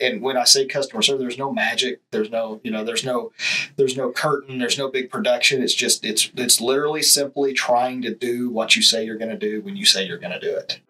and when I say customer service, there's no magic. There's no, you know, there's no, there's no curtain. There's no big production. It's just, it's, it's literally simply trying to do what you say you're going to do when you say you're going to do it.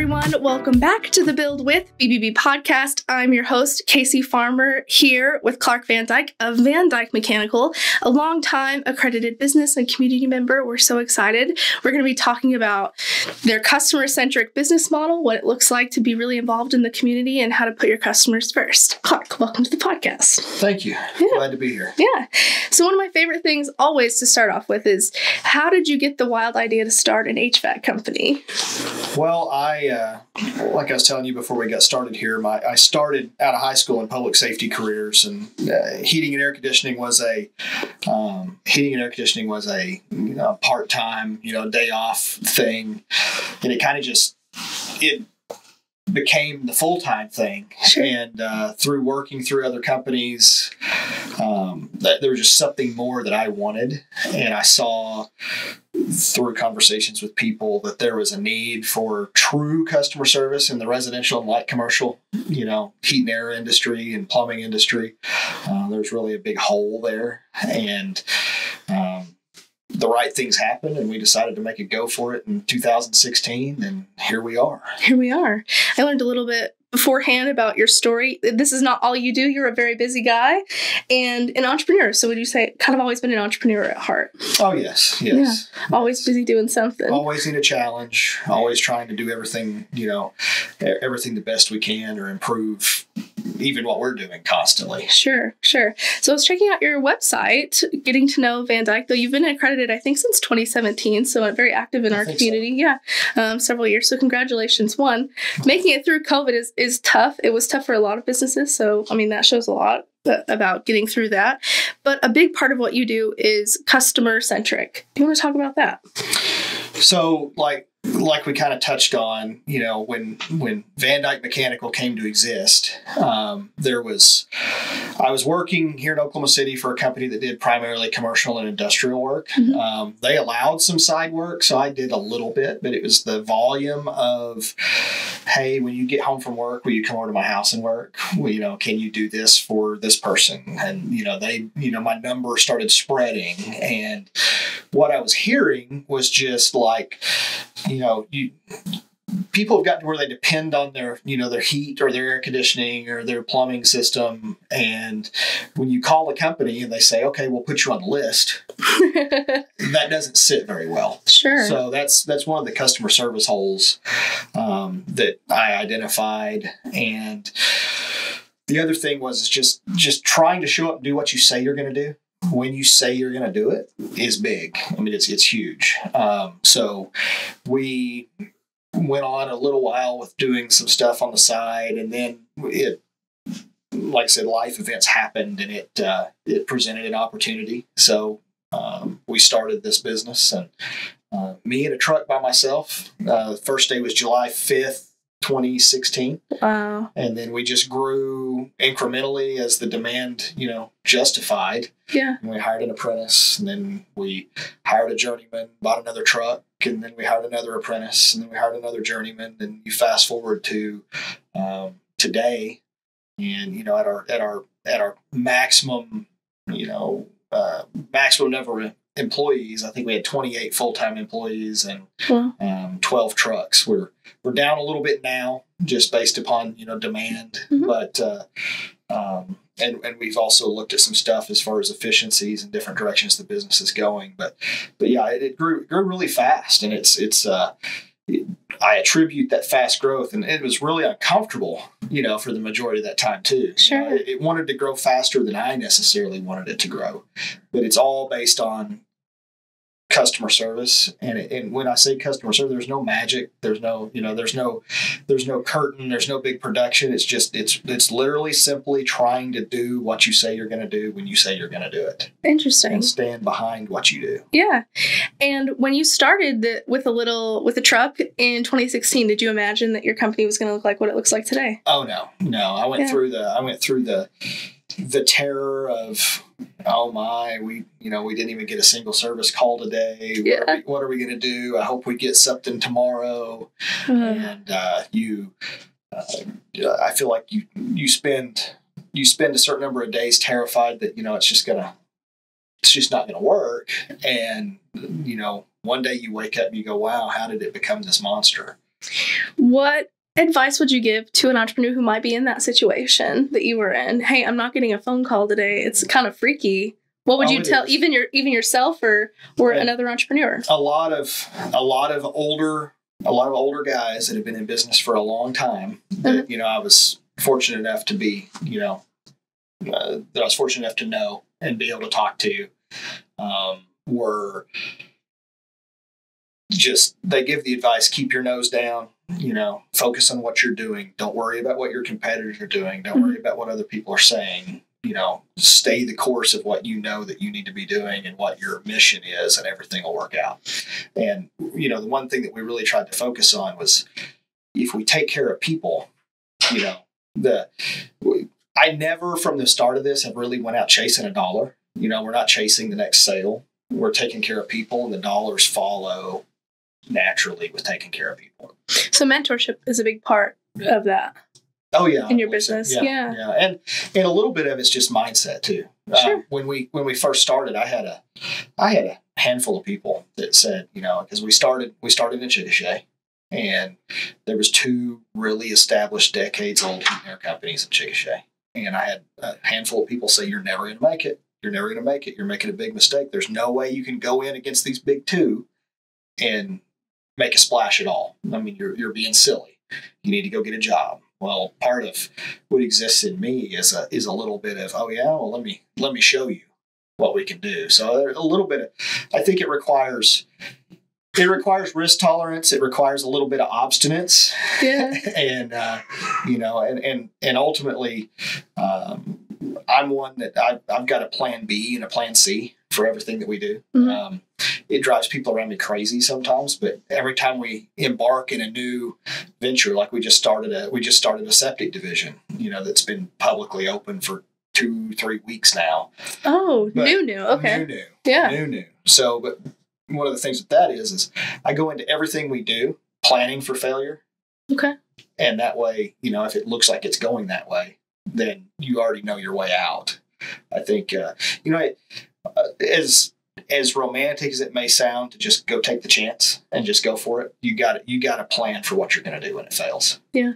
Everyone. Welcome back to the Build with BBB podcast. I'm your host, Casey Farmer, here with Clark Van Dyke of Van Dyke Mechanical, a long-time accredited business and community member. We're so excited. We're going to be talking about their customer centric business model, what it looks like to be really involved in the community, and how to put your customers first. Clark, welcome to the podcast. Thank you. Yeah. Glad to be here. Yeah. So, one of my favorite things always to start off with is how did you get the wild idea to start an HVAC company? Well, I, uh, like I was telling you before we got started here, my I started out of high school in public safety careers, and uh, heating and air conditioning was a um, heating and air conditioning was a you know, part time, you know, day off thing, and it kind of just it became the full time thing. And uh, through working through other companies, um, that there was just something more that I wanted, and I saw through conversations with people that there was a need for true customer service in the residential and light commercial, you know, heat and air industry and plumbing industry. Uh, there's really a big hole there, and um, the right things happened, and we decided to make a go for it in 2016, and here we are. Here we are. I learned a little bit beforehand about your story. This is not all you do. You're a very busy guy and an entrepreneur. So, would you say kind of always been an entrepreneur at heart? Oh yes, yes. Always busy doing something. Always need a challenge. Always trying to do everything, you know, everything the best we can or improve even what we're doing constantly. Sure, sure. So I was checking out your website, getting to know Van Dyke, though you've been accredited, I think, since 2017. So very active in I our think so. community. Yeah, um, several years. So congratulations. One, making it through COVID is, is tough. It was tough for a lot of businesses. So, I mean, that shows a lot about getting through that. But a big part of what you do is customer centric. Do you want to talk about that? So, like like we kind of touched on, you know, when when Van Dyke Mechanical came to exist, um, there was I was working here in Oklahoma City for a company that did primarily commercial and industrial work. Mhm. Um, they allowed some side work, so I did a little bit, but it was the volume of, hey, when you get home from work, will you come over to my house and work? Well, you know, can you do this for this person? And you know, they, you know, my number started spreading, and what I was hearing was just like, you know, you people have gotten to where they depend on their, you know, their heat or their air conditioning or their plumbing system. And when you call a company and they say, okay, we'll put you on the list, that doesn't sit very well. sure. So that's that's one of the customer service holes um, that I identified, and the other thing was just just trying to show up and do what you say you're going to do when you say you're going to do it is big. I mean, it's it's huge. Um, so we went on a little while with doing some stuff on the side, and then it. Like I said, life events happened, and it uh, it presented an opportunity. So um, we started this business, and uh, me in a truck by myself. Uh, first day was July 5th, 2016. wow. And then we just grew incrementally as the demand, you know, justified. Yeah. And we hired an apprentice, and then we hired a journeyman, bought another truck, and then we hired another apprentice, and then we hired another journeyman. And you fast forward to um, today, and you know, at our at our at our maximum, you know, uh, maximum number employees. I think we had 28 full time employees and um, 12 trucks. We're we're down a little bit now, just based upon you know demand, Mhm. but uh, um, and and we've also looked at some stuff as far as efficiencies and different directions the business is going. But but yeah, it, it grew grew really fast, and it's it's. Uh, it- I attribute that fast growth, and it was really uncomfortable, you know, for the majority of that time too. You know, Sure. it, it wanted to grow faster than I necessarily wanted it to grow, but it's all based on customer service and and when i say customer service there's no magic there's no you know there's no there's no curtain there's no big production it's just it's it's literally simply trying to do what you say you're going to do when you say you're going to do it Interesting. and stand behind what you do Yeah. And when you started the, with a little with a truck in 2016, did you imagine that your company was going to look like what it looks like today? oh no no i went Yeah. through the i went through the the terror of oh my we you know we didn't even get a single service call today. What are we, what are we going to do? I hope we get something tomorrow. Uh, and uh, you uh, i feel like you you spend you spend a certain number of days terrified that you know it's just gonna it's just not gonna work. And you know one day you wake up and you go wow how did it become this monster? What advice would you give to an entrepreneur who might be in that situation that you were in? Hey, I'm not getting a phone call today. It's kind of freaky. What would Oh, you tell is. even your even yourself or or another entrepreneur? a lot of a lot of older a lot of older guys that have been in business for a long time that you know i was fortunate enough to be you know uh, that i was fortunate enough to know and be able to talk to um, were just they give the advice keep your nose down you know focus on what you're doing. Don't worry about what your competitors are doing. Don't worry mm-hmm. about what other people are saying. You know stay the course of what you know that you need to be doing and what your mission is and everything will work out. And you know the one thing that we really tried to focus on was if we take care of people you know the i never from the start of this have really went out chasing a dollar. You know we're not chasing the next sale. We're taking care of people and the dollars follow naturally with taking care of people So mentorship is a big part of that. Oh yeah, in your I believe so. business, Yeah, yeah. and and a little bit of it's just mindset too. Sure. Um, when we when we first started, I had a I had a handful of people that said, you know, because we started we started in Chickasha, and there was two really established decades old heat and air companies in Chickasha, and I had a handful of people say, "You're never going to make it. You're never going to make it. You're making a big mistake. There's no way you can go in against these big two and make a splash at all. I mean, you're you're being silly. You need to go get a job." Well, part of what exists in me is a is a little bit of oh yeah, well let me let me show you what we can do. So a little bit of I think it requires it requires risk tolerance. It requires a little bit of obstinance, Yeah. and uh, you know, and and and ultimately, um, I'm one that I've, I've got a plan B and a plan C for everything that we do. Mhm. Um, it drives people around me crazy sometimes, but every time we embark in a new venture, like we just started a we just started a septic division, you know, that's been publicly open for two three weeks now. Oh, But- new, new. Okay. New, new Yeah. new new so but one of the things with that is is i go into everything we do planning for failure Okay. and that way you know if it looks like it's going that way then you already know your way out i think uh, you know it, as as romantic as it may sound to just go take the chance and just go for it you got you got to plan for what you're going to do when it fails yeah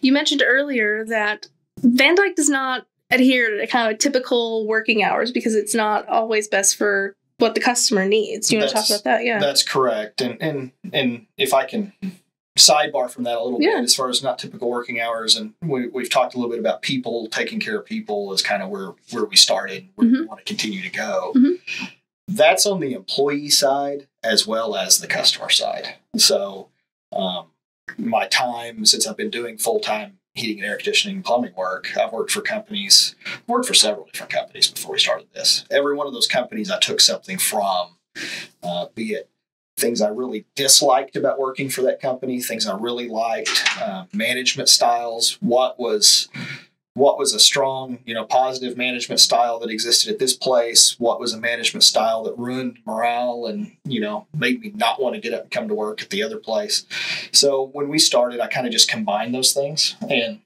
You mentioned earlier that Van Dyke does not adhere to kind of typical working hours because it's not always best for what the customer needs. Do you want to talk about that? Yeah. That's correct. And and and if I can sidebar from that a little Yeah. bit, as far as not typical working hours, and we, we've talked a little bit about people taking care of people is kind of where where we started, where we want to continue to go. Mhm. That's on the employee side as well as the customer side. So um, my time since I've been doing full time heating and air conditioning and plumbing work, I've worked for companies, worked for several different companies before we started this. Every one of those companies I took something from, uh, be it things I really disliked about working for that company, things I really liked, uh, management styles, what was what was a strong, you know, positive management style that existed at this place, what was a management style that ruined morale and, you know, made me not want to get up and come to work at the other place. So when we started, I kind of just combined those things and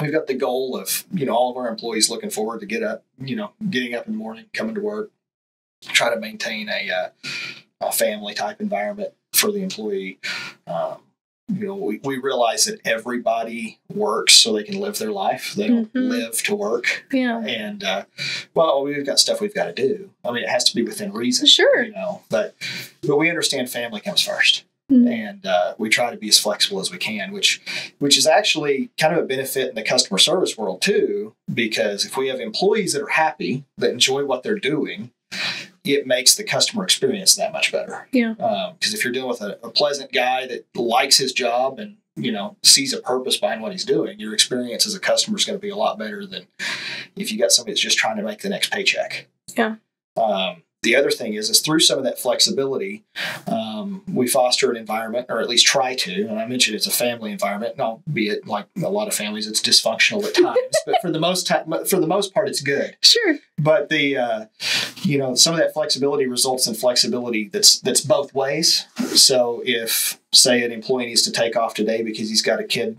we've got the goal of, you know, all of our employees looking forward to get up, you know, getting up in the morning, coming to work, try to maintain a, uh, a family type environment for the employee. Um, you know, we, we realize that everybody works so they can live their life. They don't Mhm. live to work. yeah. And, uh, well, we've got stuff we've got to do. I mean, it has to be within reason. Sure. You know, but, but we understand family comes first Mhm. and uh, we try to be as flexible as we can, which which is actually kind of a benefit in the customer service world too. Because if we have employees that are happy, that enjoy what they're doing, it makes the customer experience that much better. Yeah. Because if you're dealing with a, a pleasant guy that likes his job and you know sees a purpose behind what he's doing, your experience as a customer is going to be a lot better than if you got somebody that's just trying to make the next paycheck. Yeah. Um, the other thing is, is through some of that flexibility, um, we foster an environment, or at least try to. And I mentioned it's a family environment, and albeit like a lot of families, it's dysfunctional at times. but for the most time, for the most part, it's good. Sure. But the, uh, you know, some of that flexibility results in flexibility that's that's both ways. So if say an employee needs to take off today because he's got a kid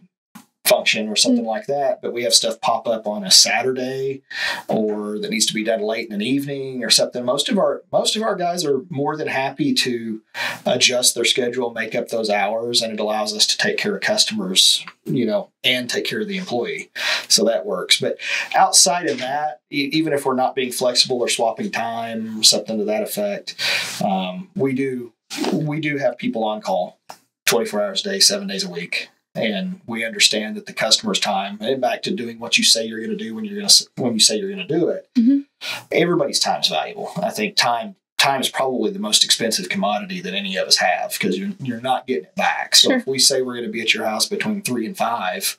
function or something like that, but we have stuff pop up on a Saturday or that needs to be done late in an evening or something. Most of our most of our guys are more than happy to adjust their schedule, make up those hours, and it allows us to take care of customers, you know, and take care of the employee. So that works. But outside of that, even if we're not being flexible or swapping time, something to that effect, um, we do we do have people on call 24 hours a day, seven days a week and we understand that the customer's time and back to doing what you say you're going to do when you're going to when you say you're going to do it. Mhm. everybody's time is valuable. I think time time is probably the most expensive commodity that any of us have because you're, you're not getting it back. So Sure. if we say we're going to be at your house between three and five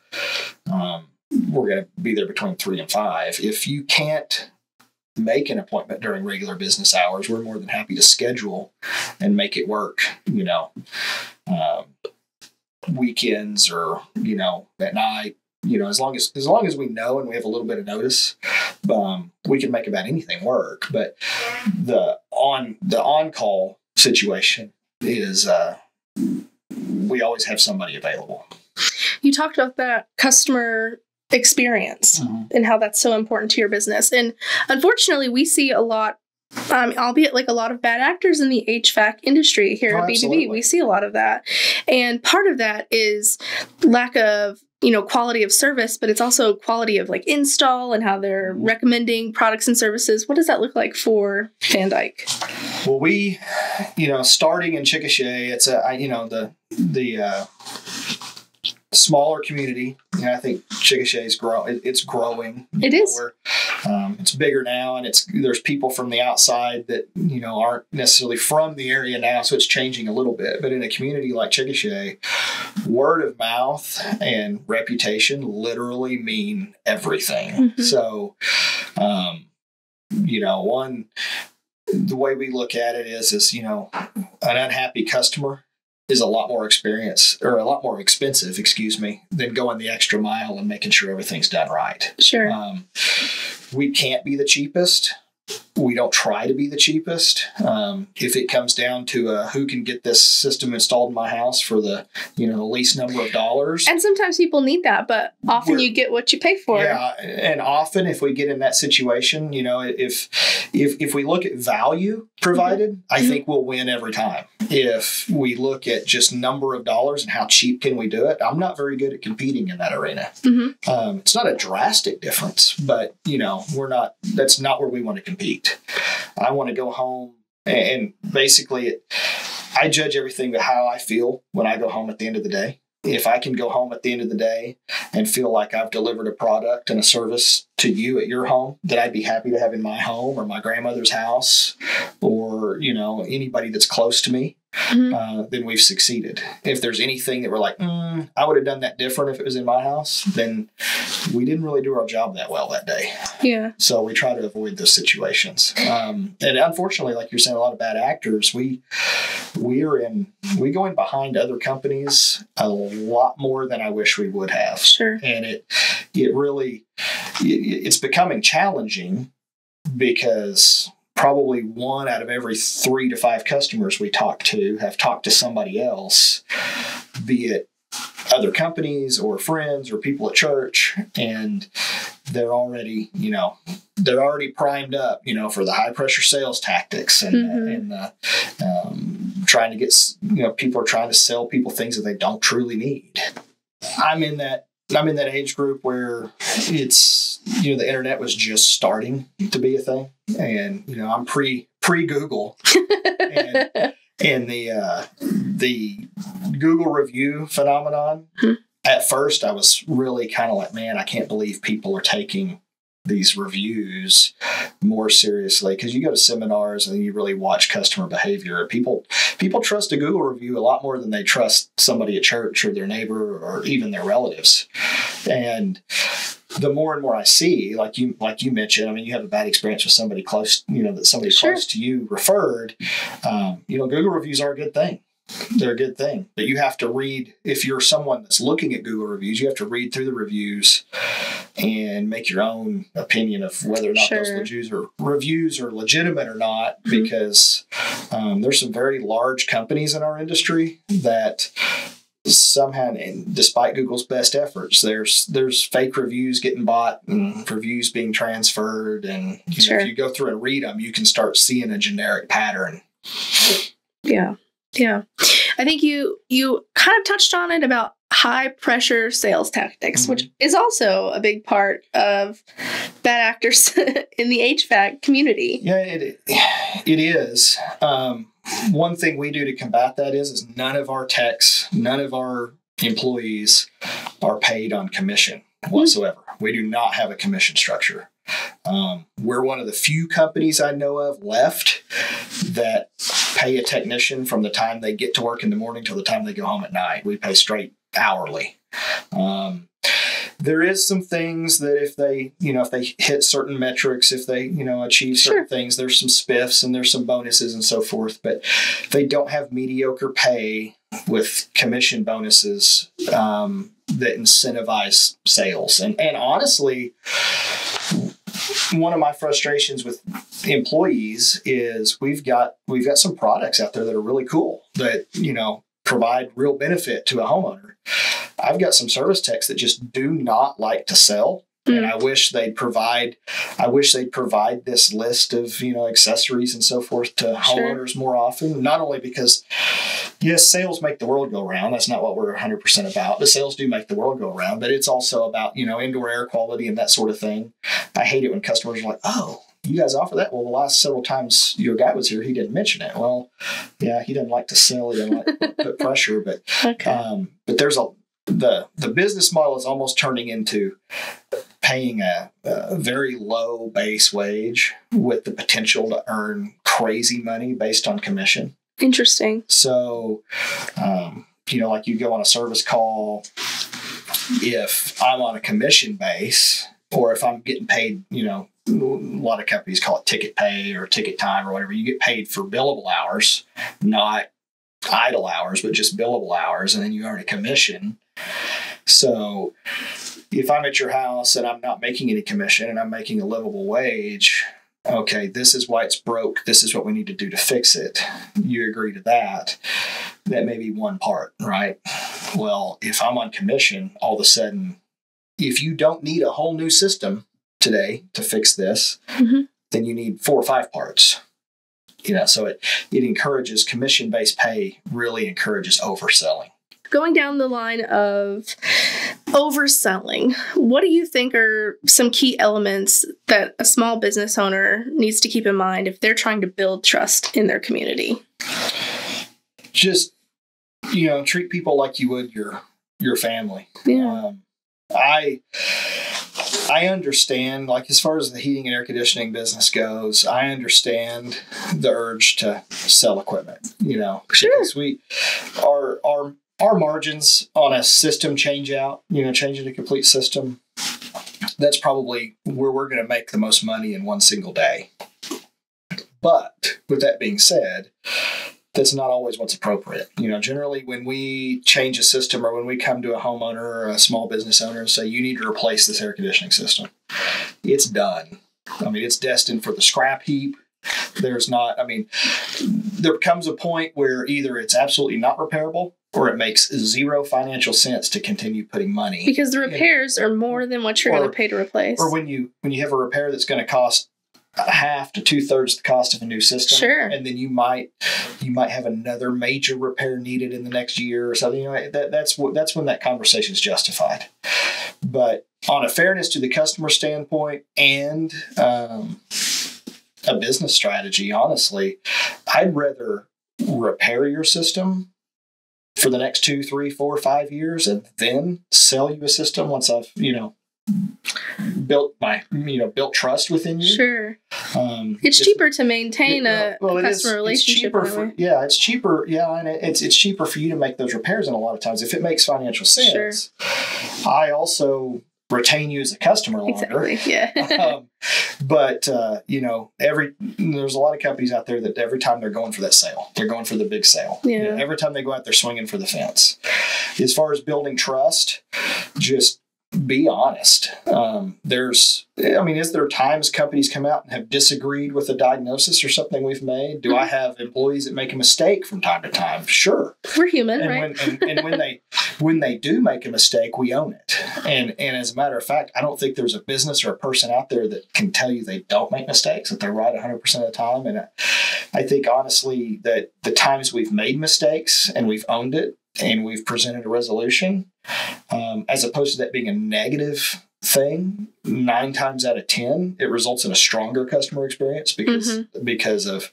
um, we're going to be there between three and five. If you can't make an appointment during regular business hours we're more than happy to schedule and make it work you know. Um, weekends or you know at night you know as long as as long as we know and we have a little bit of notice um, we can make about anything work. But the on the on call situation is uh, we always have somebody available. You talked about that customer experience and how that's so important to your business. And unfortunately, we see a lot, um, albeit like a lot of bad actors in the HVAC industry here Oh, at BBB. We see a lot of that. And part of that is lack of you know quality of service but it's also quality of like install and how they're recommending products and services what does that look like for van dyke Well, we, you know, starting in Chickasha, it's a you know, the the uh, smaller community. You know, I think Chickasha is grow. it- It's growing. It know, is. Um, it's bigger now, and it's there's people from the outside that you know aren't necessarily from the area now, so it's changing a little bit. But in a community like Chickasha, word of mouth and reputation literally mean everything. Mhm. So, um, you know, one the way we look at it is is you know an unhappy customer is a lot more experience or a lot more expensive excuse me than going the extra mile and making sure everything's done right. Sure. Um, we can't be the cheapest we don't try to be the cheapest um, if it comes down to uh, who can get this system installed in my house for the you know the least number of dollars and sometimes people need that but often you get what you pay for yeah, and often if we get in that situation, you know, if if if we look at value provided, I Mhm. think we'll win every time. If we look at just number of dollars and how cheap can we do it, I'm not very good at competing in that arena. Mhm. Um, it's not a drastic difference, but you know, we're not. That's not where we want to compete. I want to go home and basically, I judge everything by how I feel when I go home at the end of the day. If I can go home at the end of the day and feel like I've delivered a product and a service to you at your home that I'd be happy to have in my home or my grandmother's house or, you know, anybody that's close to me, Mhm. uh, then we've succeeded. If there's anything that we're like, mm, I would have done that different if it was in my house, then we didn't really do our job that well that day. yeah So we try to avoid those situations. Um, and unfortunately, like you're saying, a lot of bad actors, we we are in we go in behind other companies a lot more than I wish we would have. sure And it it really it, it's becoming challenging because probably one out of every three to five customers we talk to have talked to somebody else, be it other companies or friends or people at church, and they're already, you know, they're already primed up, you know, for the high pressure sales tactics and Mhm. and uh, um, trying to get, you know, people are trying to sell people things that they don't truly need. I'm in that. I'm in that age group where it's you know the internet was just starting to be a thing, and you know I'm pre pre Google, and and the uh, the Google review phenomenon. Hmm. At first, I was really kind of like, man, I can't believe people are taking these reviews more seriously because you go to seminars and you really watch customer behavior. People people trust a Google review a lot more than they trust somebody at church or their neighbor or even their relatives. And the more and more I see, like you like you mentioned, I mean, you have a bad experience with somebody close, you know, that somebody Sure. close to you referred. Um, you know, Google reviews are a good thing. They're a good thing, but you have to read. If you're someone that's looking at Google reviews, you have to read through the reviews and make your own opinion of whether or not those reviews are reviews are legitimate or not. Mhm. Because um, there's some very large companies in our industry that somehow and despite google's best efforts there's there's fake reviews getting bought and reviews being transferred and you know, if you go through and read them you can start seeing a generic pattern Yeah. Yeah. I think you you kind of touched on it about high pressure sales tactics, Mhm. which is also a big part of bad actors in the HVAC community. yeah it, it is um, one thing we do to combat that is is none of our techs none of our employees are paid on commission whatsoever we do not have a commission structure um, we're one of the few companies i know of left that pay a technician from the time they get to work in the morning till the time they go home at night. We pay straight hourly. Um, there is some things that if they you know if they hit certain metrics if they you know achieve certain Sure. things there's some spiffs and there's some bonuses and so forth but they don't have mediocre pay with commission bonuses um, that incentivize sales. And and honestly one of my frustrations with employees is we've got we've got some products out there that are really cool that you know provide real benefit to a homeowner. I've got some service techs that just do not like to sell and i wish they'd provide i wish they'd provide this list of you know accessories and so forth to Sure. homeowners more often not only because yes sales make the world go round that's not what we're 100% about but sales do make the world go round but it's also about you know indoor air quality and that sort of thing I hate it when customers are like, "Oh, you guys offer that?" Well, the last several times your guy was here, he didn't mention it. Well, yeah, he doesn't like to sell. He doesn't like to put pressure, but Okay. um, but there's a the the business model is almost turning into paying a, a very low base wage with the potential to earn crazy money based on commission. Interesting. So, um, you know, like you go on a service call, if I'm on a commission base or if I'm getting paid, you know, a lot of companies call it ticket pay or ticket time or whatever, you get paid for billable hours, not idle hours, but just billable hours, and then you earn a commission. So, if I'm at your house and I'm not making any commission and I'm making a livable wage, okay, this is why it's broke. This is what we need to do to fix it. You agree to that. That may be one part, right? Well, if I'm on commission, all of a sudden, if you don't need a whole new system today to fix this, Mhm. then you need four or five parts. You know, so it it encourages commission based pay, really encourages overselling. Going down the line of overselling, what do you think are some key elements that a small business owner needs to keep in mind if they're trying to build trust in their community? Just you know, treat people like you would your your family. Yeah. Um, I I understand, like as far as the heating and air conditioning business goes, I understand the urge to sell equipment. You know, Sure. because we our our our margins on a system change out. You know, changing a complete system. That's probably where we're going to make the most money in one single day. But with that being said, that's not always what's appropriate. You know, generally when we change a system or when we come to a homeowner or a small business owner and say, you need to replace this air conditioning system, it's done. I mean, it's destined for the scrap heap. There's not, I mean, there comes a point where either it's absolutely not repairable or it makes zero financial sense to continue putting money. Because the repairs are more than what you're going to pay to replace. or when you when you have a repair that's going to cost a half to two thirds the cost of a new system. Sure. And then you might you might have another major repair needed in the next year or something. You know, that, that's what that's when that conversation is justified. But on a fairness to the customer standpoint and um, a business strategy, honestly, I'd rather repair your system for the next two, three, four, five years and then sell you a system once I've, you know, built my you know built trust within you. Sure. Um, It's cheaper to maintain it- a well, it is- customer it's relationship. cheaper for, yeah, it's cheaper. Yeah, and it- it's it's cheaper for you to make those repairs. And a lot of times, if it makes financial sense, I also retain you as a customer longer. Exactly. Yeah. um, but uh, you know, every there's a lot of companies out there that every time they're going for that sale, they're going for the big sale. You know, Yeah. every time they go out, they're swinging for the fence. As far as building trust, just be honest. Um, there's, I mean, is there times companies come out and have disagreed with a diagnosis or something we've made? Do I have employees that make a mistake from time to time? Sure We're human, and right? when and, and when they when they do make a mistake, we own it. And and as a matter of fact, I don't think there's a business or a person out there that can tell you they don't make mistakes, that they're right 100 percent of the time. And I, I think honestly that the times we've made mistakes and we've owned it and we've presented a resolution, um, as opposed to that being a negative thing nine times out of ten it results in a stronger customer experience because because of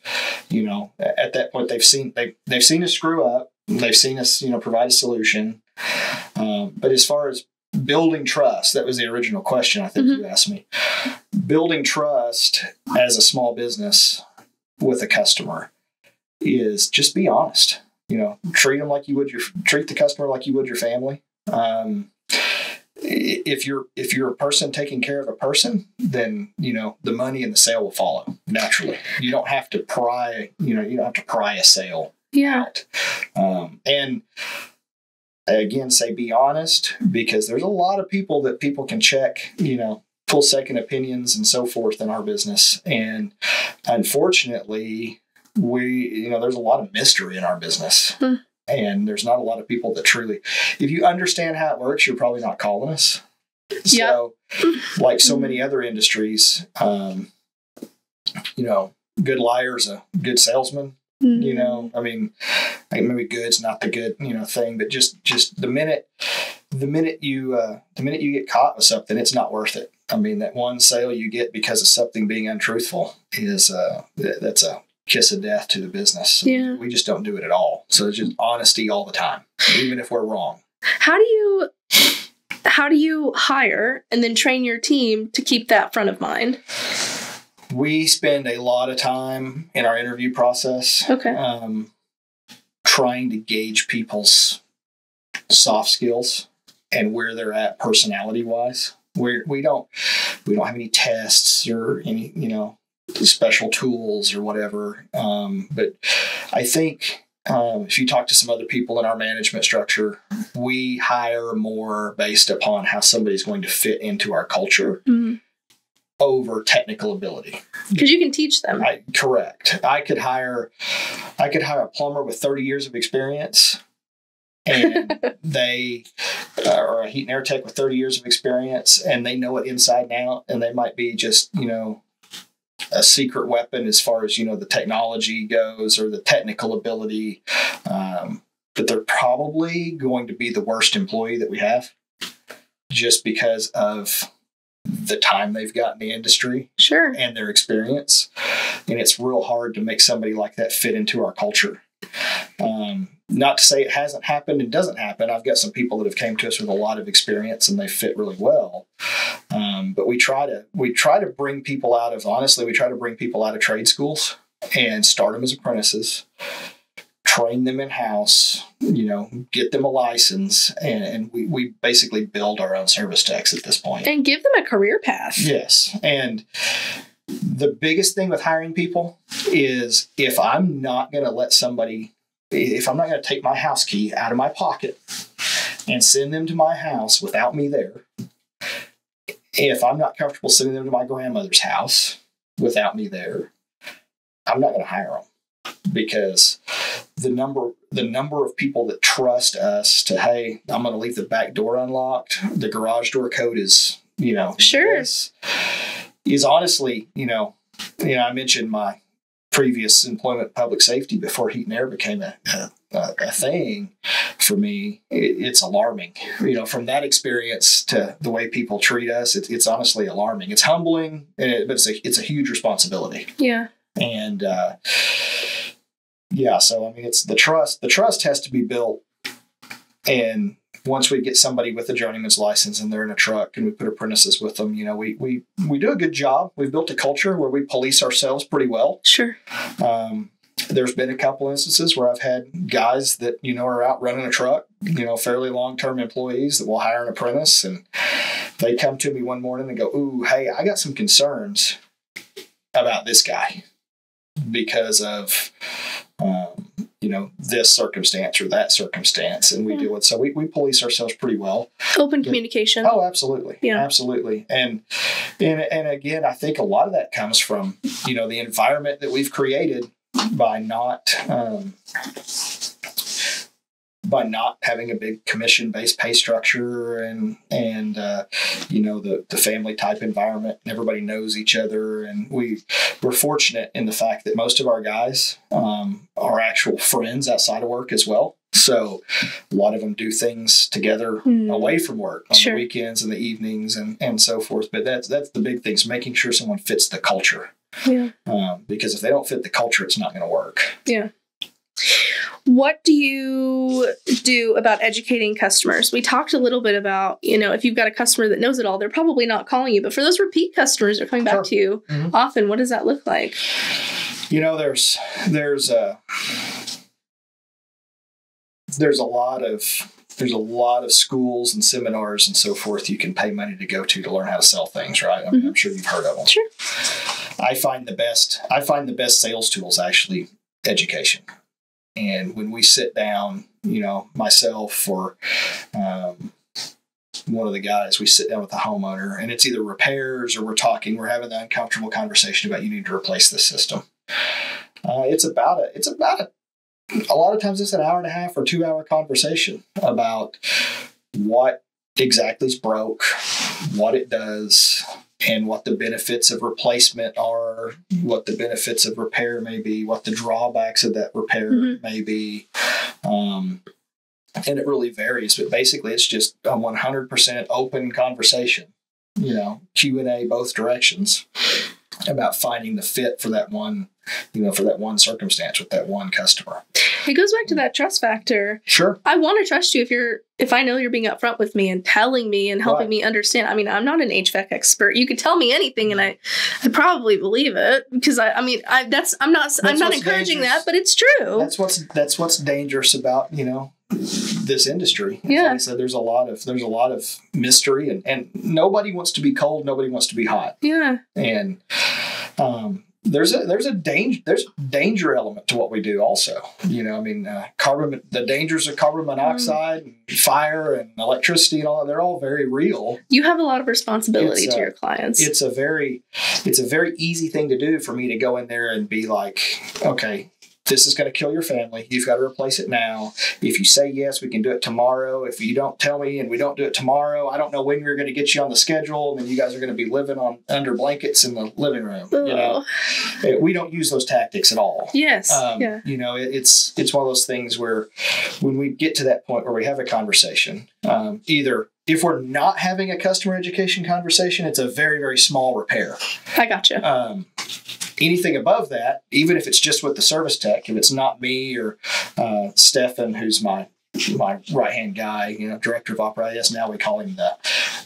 you know at that point they've seen they, they've seen us screw up. They've seen us you know provide a solution. Um, but as far as building trust that was the original question i think you asked me. Building trust as a small business with a customer is just be honest you know treat them like you would your treat the customer like you would your family um, if you're if you're a person taking care of a person then you know the money and the sale will follow naturally you don't have to pry you know you don't have to pry a sale yeah. out um, and again say be honest because there's a lot of people that people can check you know full second opinions and so forth in our business and unfortunately we you know there's a lot of mystery in our business Hmm. And there's not a lot of people that truly if you understand how it works you're probably not calling us. So like so many other industries um, you know good liar's a good salesman you know? I mean like maybe good's not the good you know thing but just just the minute the minute you uh the minute you get caught with something it's not worth it. I mean that one sale you get because of something being untruthful is uh that's a kiss of death to the business Yeah. we just don't do it at all so it's just honesty all the time even if we're wrong How do you how do you hire and then train your team to keep that front of mind? we spend a lot of time in our interview process Okay. um, trying to gauge people's soft skills and where they're at personality wise. We we don't we don't have any tests or any you know special tools or whatever. Um, but I think um, if you talk to some other people in our management structure, we hire more based upon how somebody's going to fit into our culture over technical ability. Because you can teach them. I, correct. I could hire, I could hire a plumber with 30 years of experience, and they, uh, or a heat and air tech with 30 years of experience, and they know it inside and out, and they might be just you know a secret weapon as far as you know the technology goes or the technical ability. Um, but they're probably going to be the worst employee that we have, just because of the time they've got in the industry Sure. and their experience. And it's real hard to make somebody like that fit into our culture. Um, not to say it hasn't happened and doesn't happen. I've got some people that have came to us with a lot of experience and they fit really well. Um, but we try to we try to bring people out of honestly we try to bring people out of trade schools and start them as apprentices train them in house, you know, get them a license, and, and we, we basically build our own service techs at this. And give them a career path. Yes. And the biggest thing with hiring people is if I'm not going to let somebody, if I'm not going to take my house key out of my pocket and send them to my house without me there, if I'm not comfortable sending them to my grandmother's house without me there, I'm not going to hire them because the number the number of people that trust us to hey i'm going to leave the back door unlocked the garage door code is you know Sure. this, is honestly you know you know i mentioned my previous employment public safety before heat and air became a, a, a thing for me it, it's alarming. You know from that experience to the way people treat us it's, it's honestly alarming. It's humbling it, but it's a, it's a huge responsibility. Yeah. and uh, yeah so i mean it's the trust the trust has to be built and once we get somebody with a journeyman's license and they're in a truck and we put apprentices with them, you know, we we we do a good job. We've built a culture where we police ourselves pretty well. Sure. Um, there's been a couple instances where I've had guys that you know are out running a truck, you know, fairly long term employees that will hire an apprentice, and they come to me one morning and go, "Ooh, hey, I got some concerns about this guy because of." You know this circumstance or that circumstance and we Yeah. deal with so we, we police ourselves pretty well Open communication. Oh, absolutely. Yeah. Absolutely. And and and again, I think a lot of that comes from, you know, the environment that we've created by not um, by not having a big commission based pay structure and and uh, you know the the family type environment and everybody knows each other and we we're fortunate in the fact that most of our guys um, are actual friends outside of work as well so a lot of them do things together Hmm. away from work on Sure. the weekends and the evenings and and so forth but that's that's the big thing is making sure someone fits the culture Yeah. um, because if they don't fit the culture it's not going to work What do you do about educating customers? We talked a little bit about, you know, if you've got a customer that knows it all, they're probably not calling you. But for those repeat customers that are coming back Sure. to you Mhm. often, what does that look like? you know there's there's a there's a lot of there's a lot of schools and seminars and so forth you can pay money to go to to learn how to sell things right I mean, i'm sure you've heard of them Sure. i find the best i find the best sales tools actually education and when we sit down you know myself or um, one of the guys we sit down with the homeowner and it's either repairs or we're talking we're having that uncomfortable conversation about you need to replace this system. Uh, it's about a it's about a a lot of times it's an hour and a half or two hour conversation about what exactly is broke, what it does, and what the benefits of replacement are, what the benefits of repair may be, what the drawbacks of that repair Mhm. may be. Um, and it really varies, but basically it's just a 100% open conversation, you know, Q&A both directions about finding the fit for that one, you know, for that one circumstance with that one customer. It goes back to that trust factor. Sure. I want to trust you if you're if I know you're being upfront with me and telling me and helping Right. me understand. I mean, I'm not an HVAC expert. You could tell me anything and I I probably believe it because I I mean, I that's I'm not I'm not encouraging dangerous. that, but it's true. That's what's that's what's dangerous about, you know, this industry. Yeah. Like I said, there's a lot of there's a lot of mystery and, and nobody wants to be cold, nobody wants to be hot. yeah. And um there's a there's a danger there's a danger element to what we do also. You know i mean uh, carbon the dangers of carbon monoxide and fire and electricity and all that they're all very real. You have a lot of responsibility It's, to uh, your clients. it's a very it's a very easy thing to do for me to go in there and be like okay this is going to kill your family you've got to replace it now if you say yes we can do it tomorrow if you don't tell me and we don't do it tomorrow i don't know when we're going to get you on the schedule and then you guys are going to be living on under blankets in the living room you know. Eh, we don't use those tactics at all Yes. um, yeah. You know, it, it's it's one of those things where when we get to that point where we have a conversation, um, either if we're not having a customer education conversation, it's a very very small repair. I gotcha. Um, anything above that, even if it's just with the service tech, if it's not me or uh, Stefan, who's my my right hand guy, you know, director of operations. Now we call him the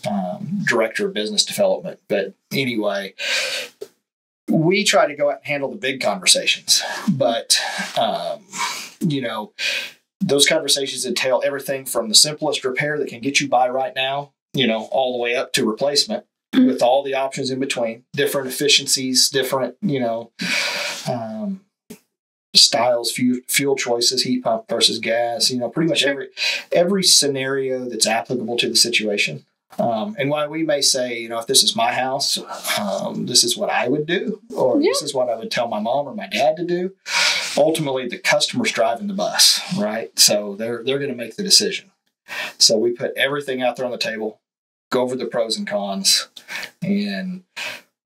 um, director of business development. But anyway, we try to go out and handle the big conversations, but um, you know, those conversations entail everything from the simplest repair that can get you by right now, you know, all the way up to replacement Mhm. with all the options in between, different efficiencies, different, you know, um, styles, fuel, fuel choices, heat pump versus gas, you know, pretty much every every scenario that's applicable to the situation. Um, and why we may say, you know, if this is my house, um, this is what I would do, or Yeah. this is what I would tell my mom or my dad to do. Ultimately, the customer's driving the bus, right? So they're they're going to make the decision. So we put everything out there on the table, go over the pros and cons, and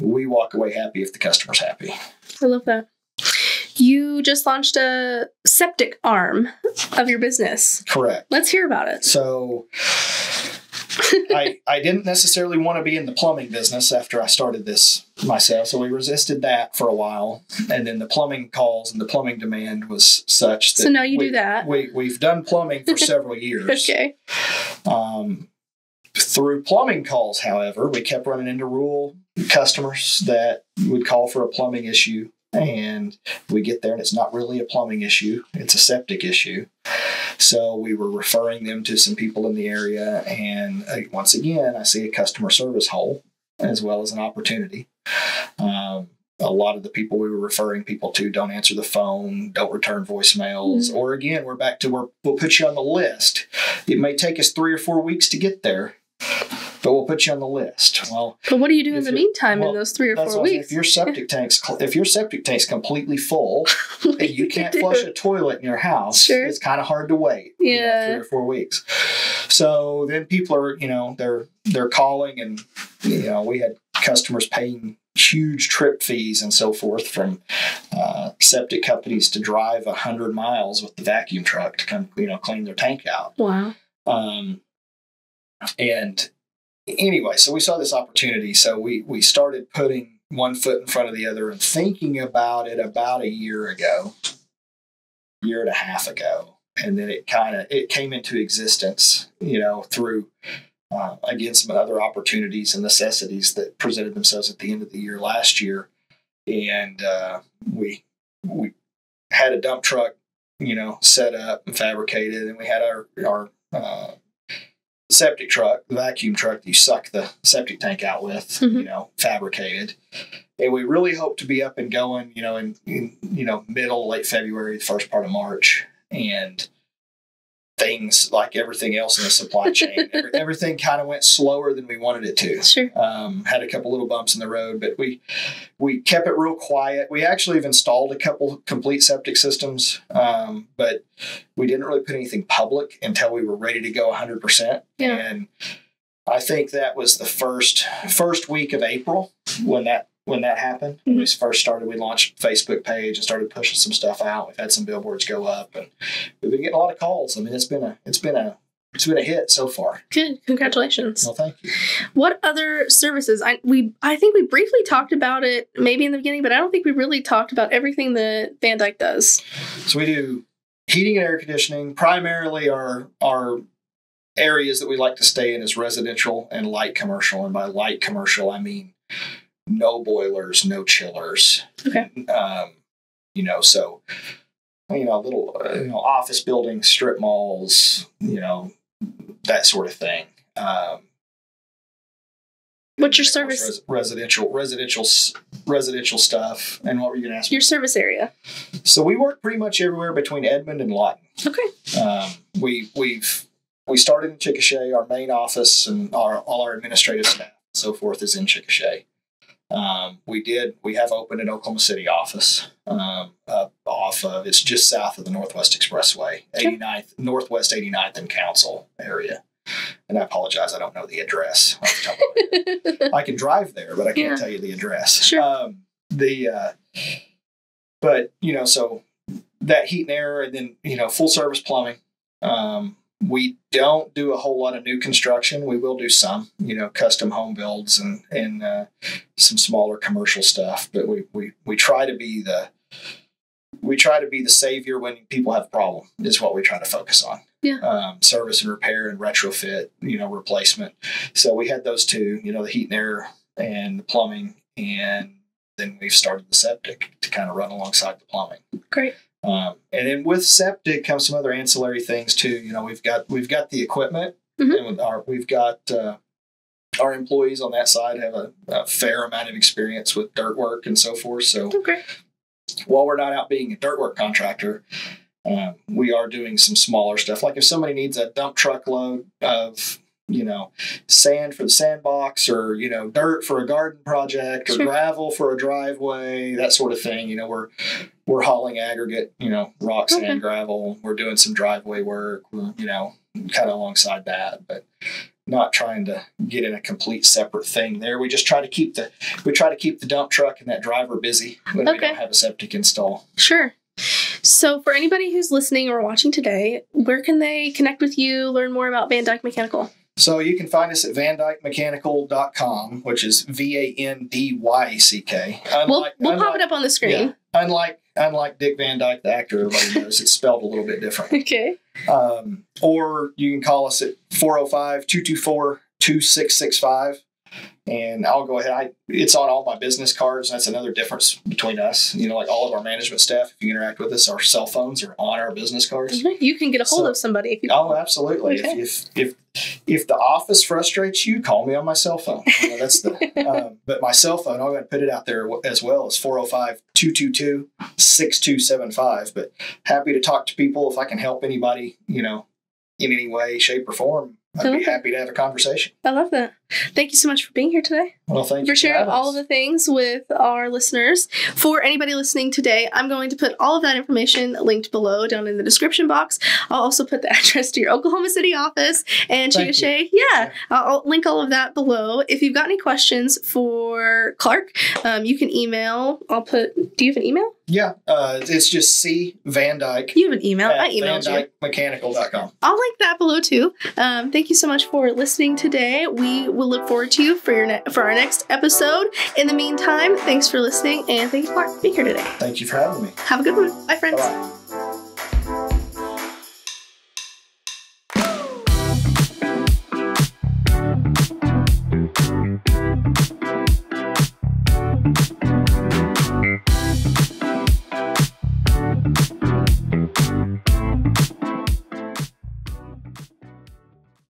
we walk away happy if the customer's happy. I love that. You just launched a septic arm of your business. Correct. Let's hear about it. So I I didn't necessarily want to be in the plumbing business after I started this myself. So we resisted that for a while. And then the plumbing calls and the plumbing demand was such that So now you we, do that. We we've done plumbing for several years. Okay. Um, through plumbing calls, however, we kept running into rural customers that would call for a plumbing issue. And we get there and it's not really a plumbing issue, it's a septic issue. So we were referring them to some people in the area. And uh, once again, I see a customer service hole as well as an opportunity. Um, a lot of the people we were referring people to don't answer the phone, don't return voicemails, or again, we're back to where we'll put you on the list. It may take us three or four weeks to get there, but we'll put you on the list. Well, But what do you do in the meantime well, in those three or four weeks? If your septic tank's if your septic tank's completely full and you can't do? flush a toilet in your house, Sure. it's kind of hard to wait. you know, Yeah. three or four weeks. So then people are, you know, they're they're calling, and you know, we had customers paying huge trip fees and so forth from uh, septic companies to drive a hundred miles with the vacuum truck to come, you know, clean their tank out. Wow. Um, and anyway, so we saw this opportunity. So we we started putting one foot in front of the other and thinking about it about a year ago, year and a half ago, and then it kind of it came into existence, you know, through. Uh, again, some other opportunities and necessities that presented themselves at the end of the year last year, and uh, we we had a dump truck, you know, set up and fabricated, and we had our our uh, septic truck, the vacuum truck that you suck the septic tank out with, Mhm. you know, fabricated. And we really hope to be up and going, you know, in, in you know middle late February, the first part of March, and things like everything else in the supply chain, every, everything kind of went slower than we wanted it to. Sure. Um, had a couple little bumps in the road, but we we kept it real quiet. We actually have installed a couple complete septic systems, um, but we didn't really put anything public until we were ready to go 100%. Yeah. And I think that was the first first week of April when that when that happened. When we mm-hmm. first started, we launched a Facebook page and started pushing some stuff out. We've had some billboards go up, and we've been getting a lot of calls. I mean, it's been a it's been a it's been a hit so far. Good. Congratulations. Well, thank you. What other services? I we I think we briefly talked about it maybe in the beginning, but I don't think we really talked about everything that Van Dyck does. So we do heating and air conditioning. Primarily, our our areas that we like to stay in is residential and light commercial. And by light commercial, I mean no boilers, no chillers. Okay. Um, you know, so you know, little uh, you know, office buildings, strip malls, you know, that sort of thing. Um, What's your and of course, service? res- residential, residential, residential stuff. And what were you going to ask? me? Your service area. So we work pretty much everywhere between Edmond and Lawton. Okay. Um, we we've we started in Chickasha. Our main office and our all our administrative staff and so forth is in Chickasha. Um, we did we have opened an Oklahoma City office um, up off of it's just south of the Northwest Expressway, Okay. 89th Northwest 89th and Council area. And I apologize, I don't know the address. the top of my I can drive there, but I can't Yeah. tell you the address. Sure. Um, the uh, but you know, so that heat and air, and then you know, full service plumbing. Um, we don't do a whole lot of new construction. We will do some, you know, custom home builds and and uh, some smaller commercial stuff. But we we we try to be the we try to be the savior when people have a problem. Is what we try to focus on Yeah. um, service and repair and retrofit, you know, replacement. So we had those two, you know, the heat and air and the plumbing, and then we've started the septic to kind of run alongside the plumbing. Great. Um, and then with septic comes some other ancillary things too. You know, we've got we've got the equipment, Mhm. and our we've got uh, our employees on that side have a, a fair amount of experience with dirt work and so forth. So great. while we're not out being a dirt work contractor, um, we are doing some smaller stuff. Like if somebody needs a dump truck load of, you know, sand for the sandbox or, you know, dirt for a garden project or Sure. gravel for a driveway, that sort of thing. You know, we're we're hauling aggregate, you know, rock, sand, Okay. gravel. We're doing some driveway work, we're, you know, kind of alongside that, but not trying to get in a complete separate thing there. We just try to keep the we try to keep the dump truck and that driver busy when we don't have a septic install. Sure. So, for anybody who's listening or watching today, where can they connect with you, learn more about Van Dyck Mechanical? So you can find us at vandyckmechanical.com, which is V A N D Y C K. We'll, we'll pop it up on the screen. Yeah, unlike unlike Dick Van Dyke, the actor, everybody knows it's spelled a little bit different. Okay. Um, or you can call us at 405 224 2665 and I'll go ahead. I it's on all my business cards. That's another difference between us. You know, like all of our management staff, if you interact with us, our cell phones are on our business cards. You can get a hold So- of somebody if you. Oh, absolutely. Okay. If, if if if the office frustrates you, call me on my cell phone. You know, that's the um, but my cell phone. I'm going to put it out there as well as 405-222-6275. But happy to talk to people if I can help anybody. You know, in any way, shape, or form. I'd be happy to have a conversation. I love that. Thank you so much for being here today. Well, thank you for sharing all of the things with our listeners. For anybody listening today, I'm going to put all of that information linked below down in the description box. I'll also put the address to your Oklahoma City office and Chickasha. Yeah, I'll, I'll link all of that below. If you've got any questions for Clark, um, you can email. I'll put. Do you have an email? Yeah, uh, it's just C Van Dyck You have an email. I emailed you. VanDyckMechanical.com. I'll link that below too. Um, thank you so much for listening today. We will look forward to you for your ne- for our next episode. In the meantime, thanks for listening and thank you for being here today. Thank you for having me. Have a good one. Bye, friends. Bye.